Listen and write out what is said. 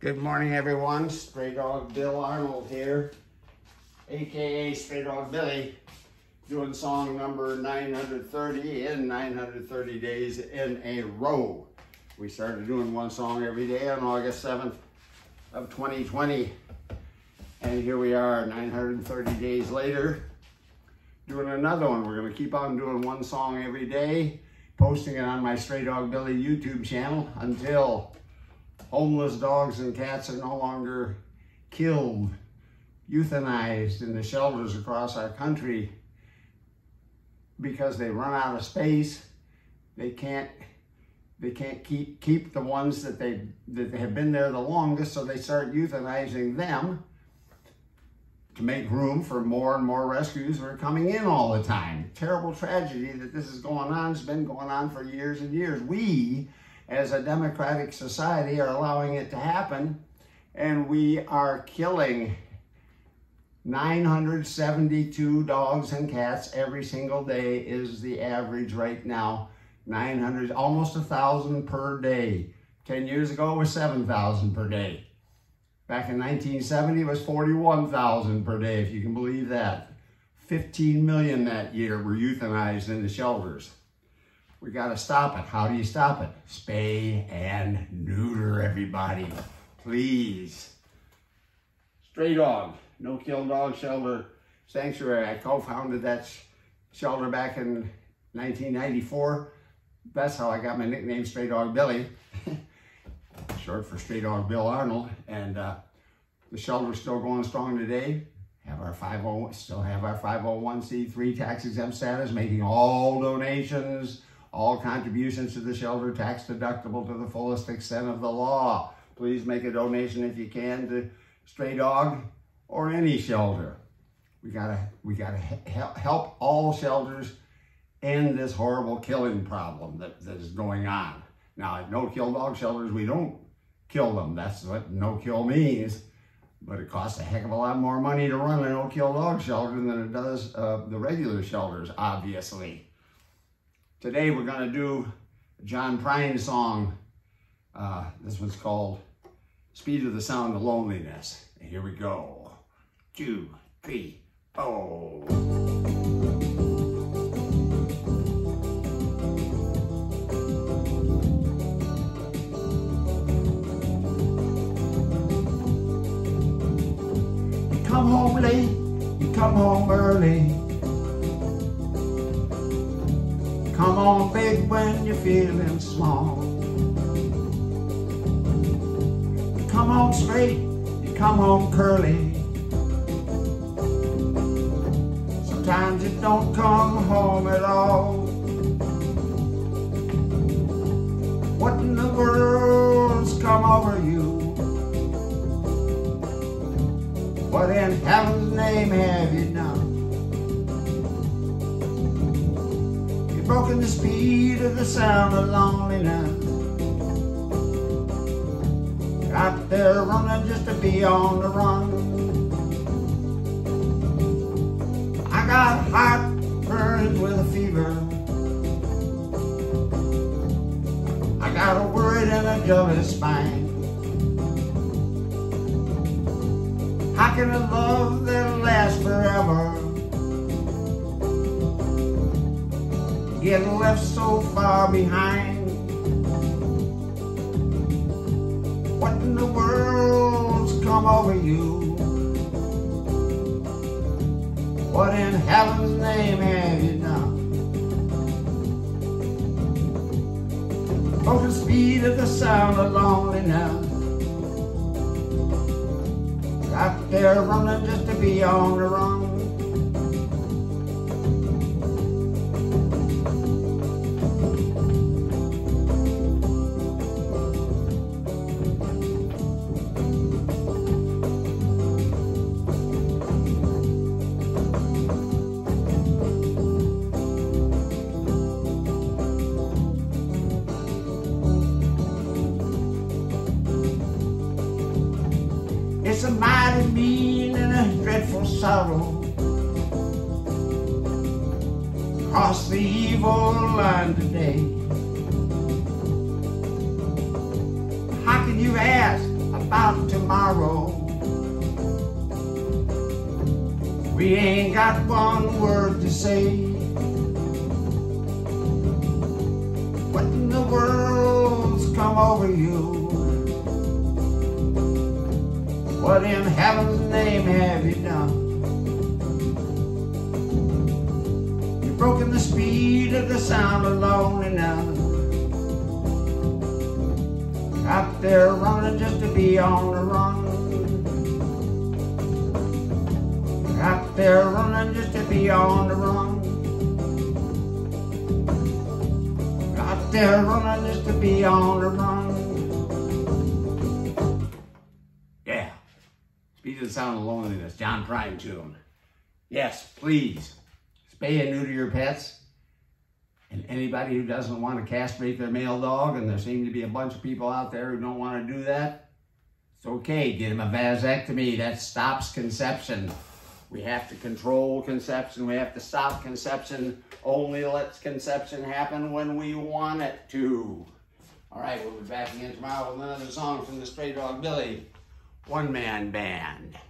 Good morning, everyone. Stray Dog Bill Arnold here, aka Stray Dog Billy, doing song number 930 in 930 days in a row. We started doing one song every day on August 7th of 2020. And here we are 930 days later doing another one. We're going to keep on doing one song every day, posting it on my Stray Dog Billy YouTube channel until homeless dogs and cats are no longer killed, euthanized in the shelters across our country because they run out of space. They can't they can't keep keep the ones that they that they have been there the longest, so they start euthanizing them to make room for more and more rescues that are coming in all the time. Terrible tragedy that this is going on. It's been going on for years and years. We as a democratic society are allowing it to happen and we are killing 972 dogs and cats every single day is the average right now. 900 almost a thousand per day. 10 years ago it was 7,000 per day. Back in 1970 it was 41,000 per day if you can believe that. 15 million that year were euthanized in the shelters we got to stop it. How do you stop it? Spay and neuter everybody, please. Stray Dog, No Kill Dog Shelter Sanctuary. I co-founded that shelter back in 1994. That's how I got my nickname Stray Dog Billy, short for Stray Dog Bill Arnold. And uh, the shelter's still going strong today. Have our 50, still have our 501c3 tax exempt status, making all donations all contributions to the shelter tax deductible to the fullest extent of the law. Please make a donation if you can to Stray Dog or any shelter. We gotta, we gotta help all shelters end this horrible killing problem that, that is going on. Now, at no-kill dog shelters, we don't kill them. That's what no-kill means. But it costs a heck of a lot more money to run a no-kill dog shelter than it does uh, the regular shelters, obviously. Today we're going to do a John Prine song. Uh, this one's called Speed of the Sound of Loneliness. And here we go. Two, three, four. You come home late, you come home early Come on big when you're feeling small. You come on straight, you come on curly. Sometimes you don't come home at all. What in the world's come over you? What in heaven's name have you done? Broken the speed of the sound of loneliness. Out there running just to be on the run. I got heart burning with a fever. I got a worried and a jealous spine. How can a love that lasts forever getting left so far behind. What in the world's come over you? What in heaven's name have you done? Oh, the speed of the sound of loneliness. Out there running just to be on the run. It's a mighty mean and a dreadful sorrow Cross the evil line today How can you ask about tomorrow. We ain't got one word to say. What in the world's come over you? What in heaven's name have you done? You've broken the speed of the sound of loneliness. Out there running just to be on the run. Out there running just to be on the run. Out there running just to be on the run. The sound of loneliness, John Prine tune. Yes, please. Spay and neuter your pets. And anybody who doesn't want to castrate their male dog, and there seem to be a bunch of people out there who don't want to do that, it's okay. Get him a vasectomy. That stops conception. We have to control conception. We have to stop conception. Only let conception happen when we want it to. All right, we'll be back again tomorrow with another song from the Stray Dog Billy One Man Band.